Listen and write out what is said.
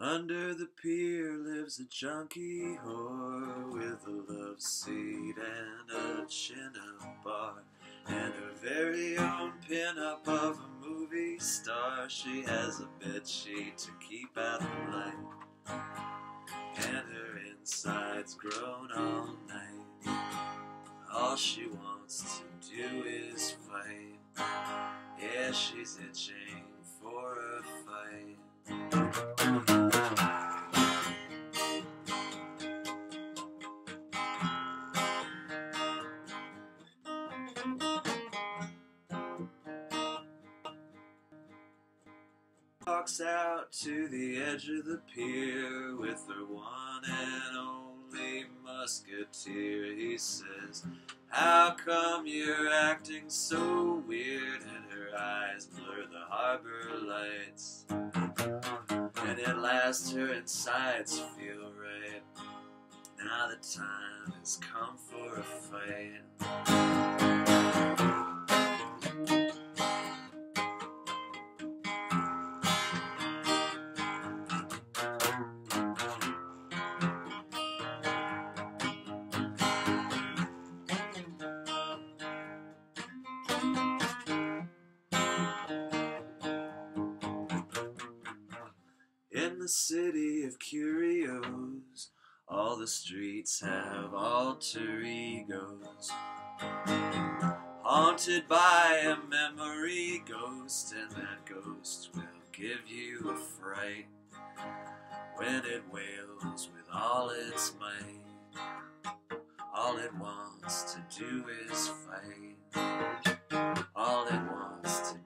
Under the pier lives a junkie whore with a love seat and a chin-up bar and her very own pin-up of a movie star. She has a bed sheet to keep out the light and her insides grown all night. All she wants to do is fight. Yeah, she's itching for a fight. Walks out to the edge of the pier with her one and only musketeer. He says, How come you're acting so weird? And her eyes blur the harbor lights. And at last her insides feel right. Now the time has come for a fight. City of curios, all the streets have alter egos. Haunted by a memory ghost, and that ghost will give you a fright when it wails with all its might. All it wants to do is fight. All it wants to